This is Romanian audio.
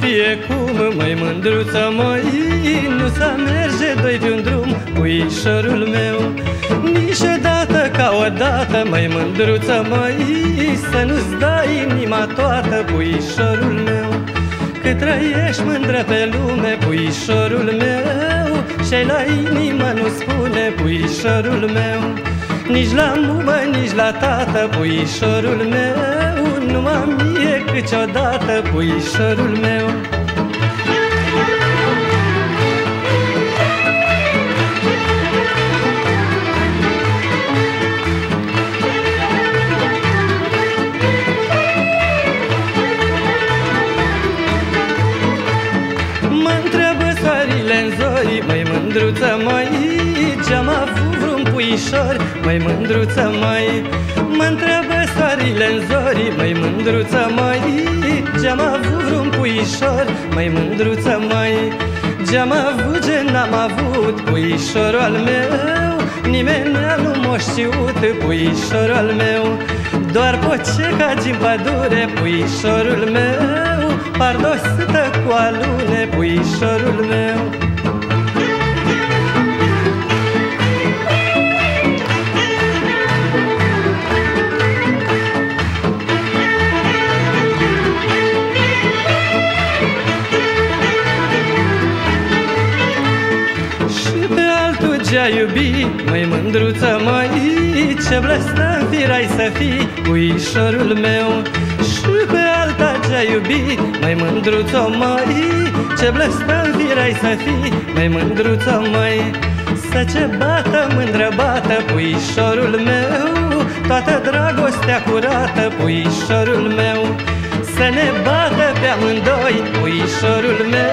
lui fie cum, măi mândruță, măi Nu să merge doi pe un drum, puișorul meu. Niciodată ca odată, măi mândruță, măi Să nu-ți dai inima toată, puișorul meu. Că trăiești mândră pe lume, puișorul meu și la inimă nu spune, puișorul meu Nici la mumă, nici la tată, puișorul meu. Numai mie câteodată, puișorul meu. Măi mândruță, măi, ce-am avut vreun puișor Măi mândruță, măi, mă întreabă soarile în zori Măi mândruță, măi, ce-am avut vreun puișor? Măi mândruță, măi, ce-am avut ce n-am avut? Puișorul al meu, nimeni nu m-a știut. Puișorul al meu, doar poceca din pădure. Puișorul meu, pardosită cu alune. Puișorul meu ce-a iubit Măi mândruță, măi, ce blăstă firai să fii. Puișorul meu Și pe alta ce-a iubit Măi mândruță, măi, ce blăstă firai să fii. Măi mândruță, măi, să ce bată, mândră bată Puișorul meu, toată dragostea curată. Puișorul meu, să ne bată pe amândoi Puișorul meu, care ne-au lăsat noi Puișorul meu